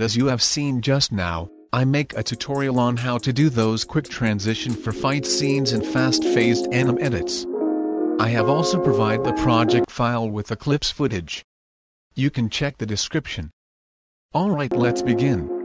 and as you have seen just now, I make a tutorial on how to do those quick transition for fight scenes and fast-phased anim edits. I have also provide the project file with the clips footage. You can check the description. Alright let's begin.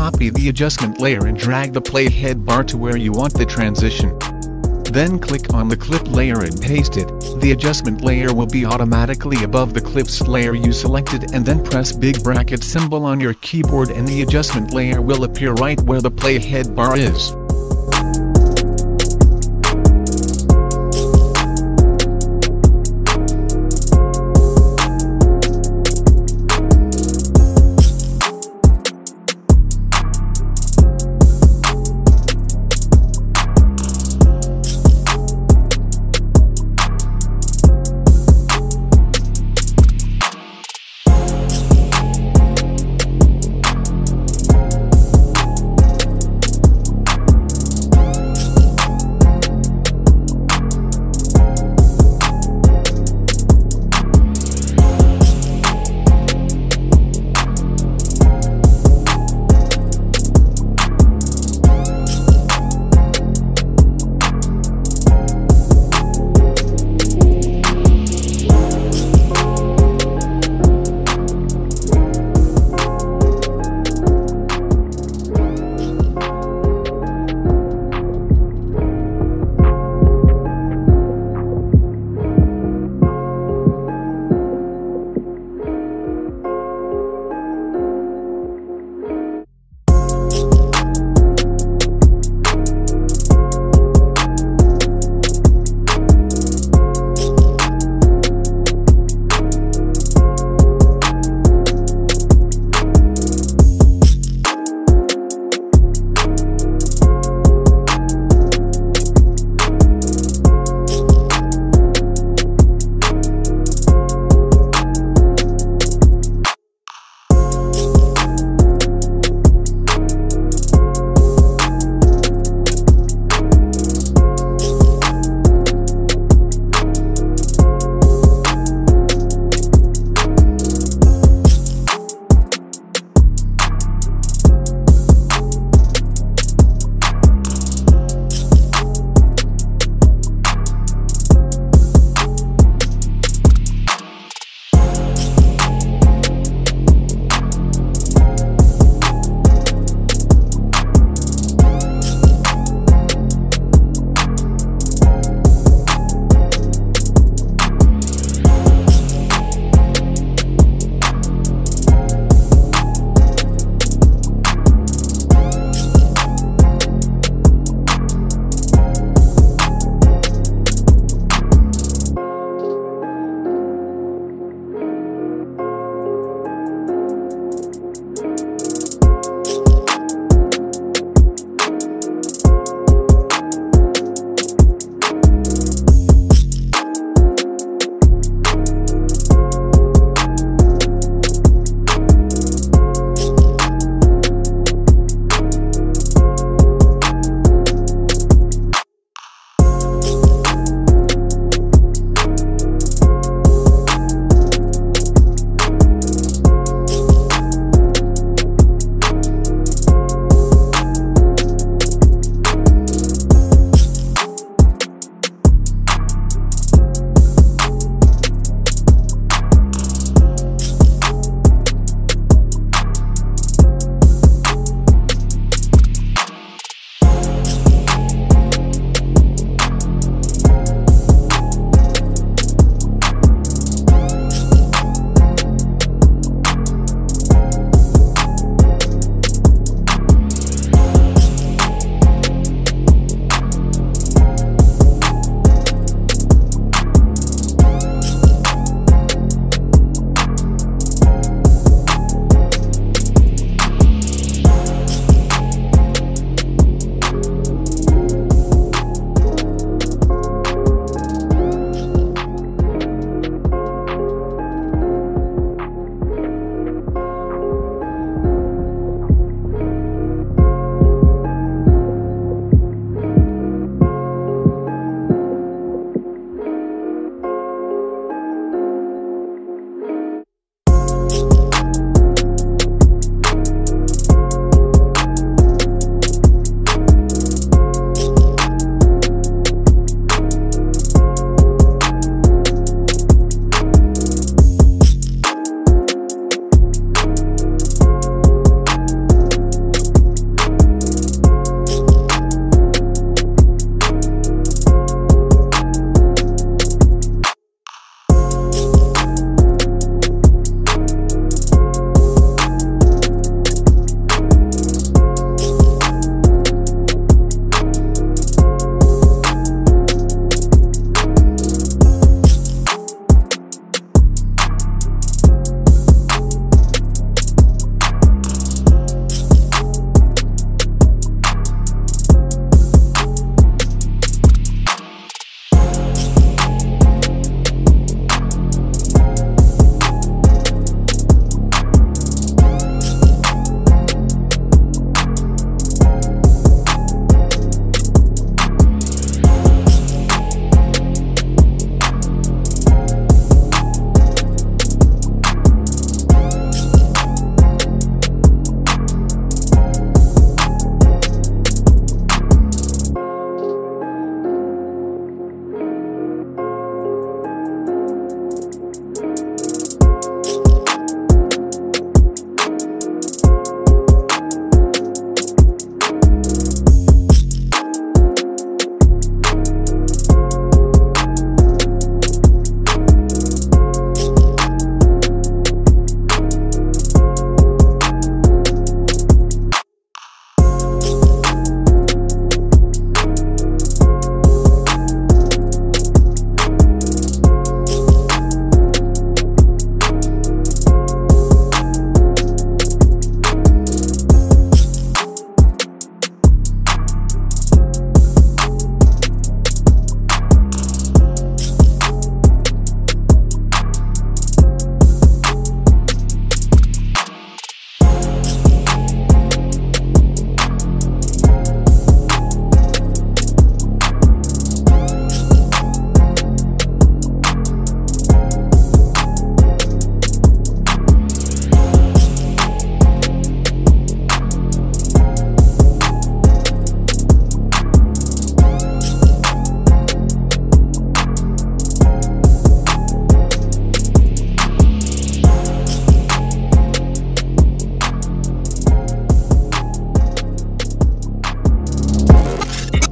Copy the adjustment layer and drag the playhead bar to where you want the transition. Then click on the clip layer and paste it, the adjustment layer will be automatically above the clips layer you selected and then press big bracket symbol on your keyboard and the adjustment layer will appear right where the playhead bar is.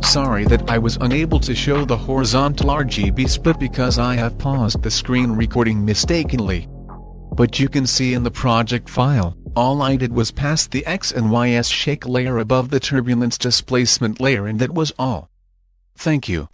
Sorry that I was unable to show the horizontal RGB split because I have paused the screen recording mistakenly. But you can see in the project file, all I did was pass the X and YS shake layer above the turbulence displacement layer and that was all. Thank you.